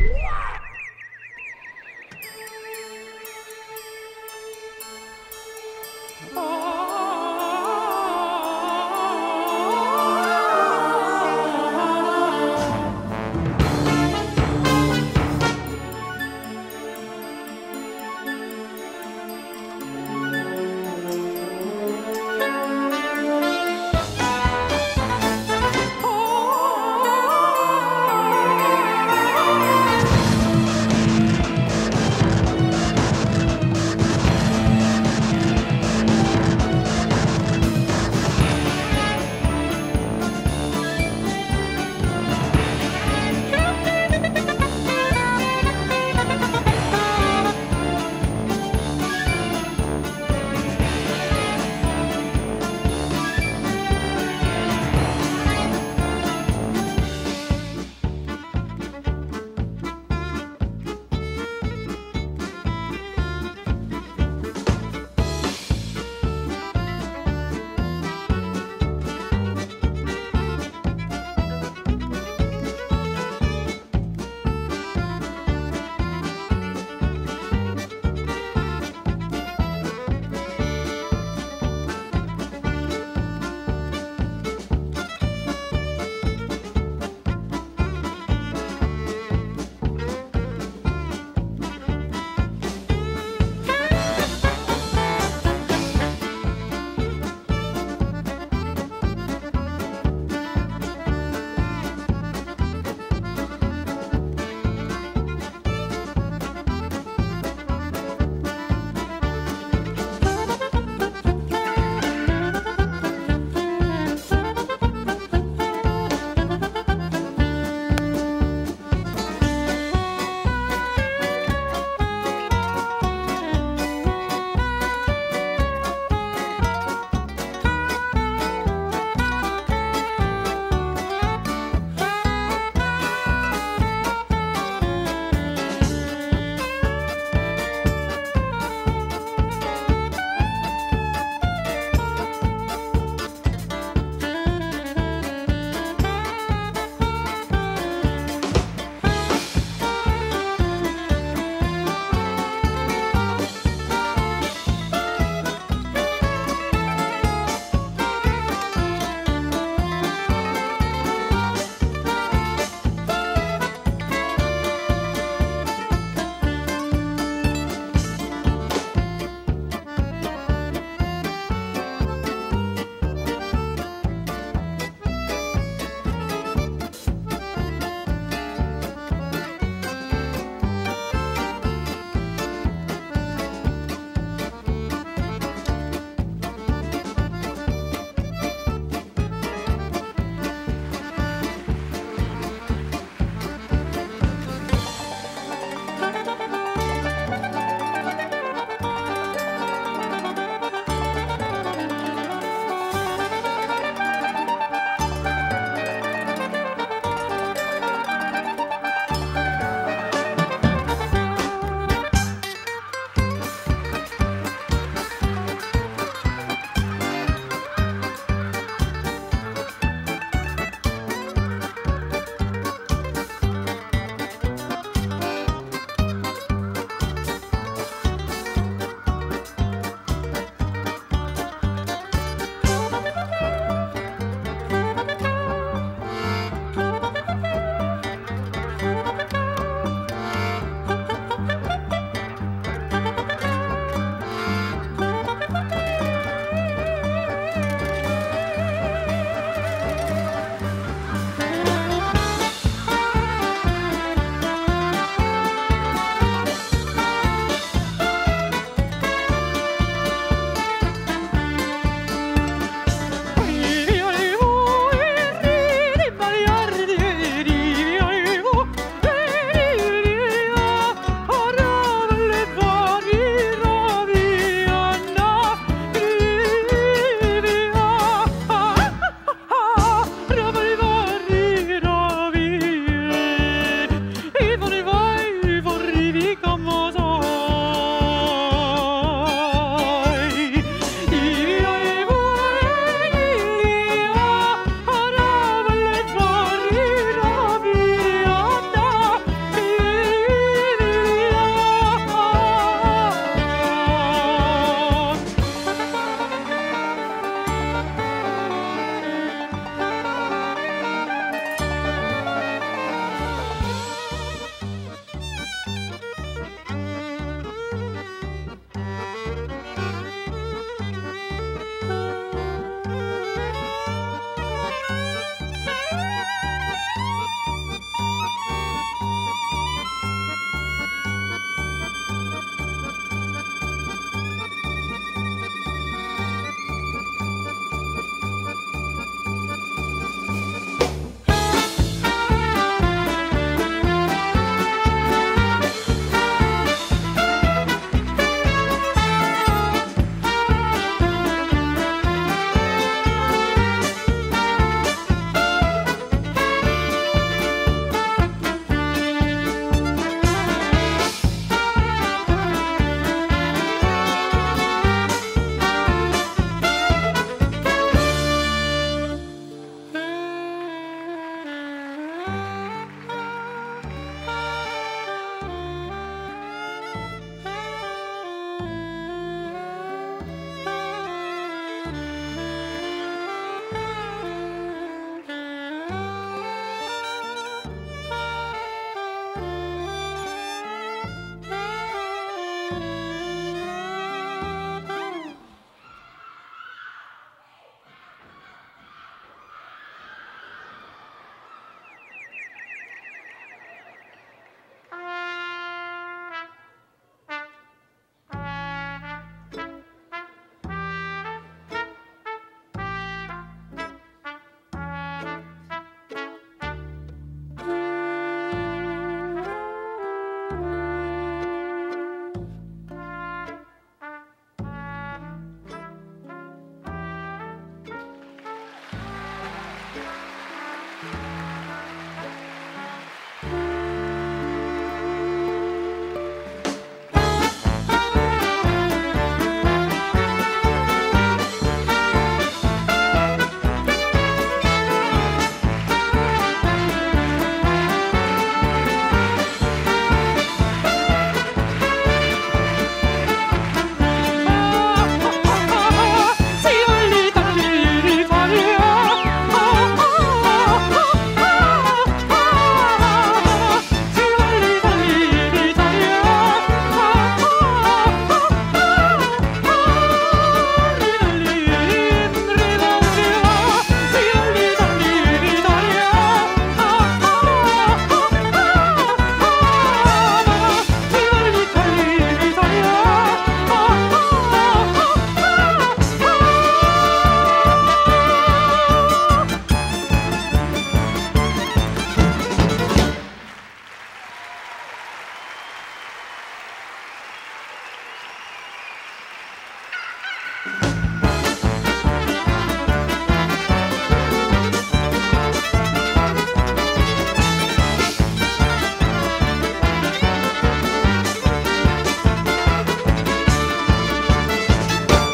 Wow.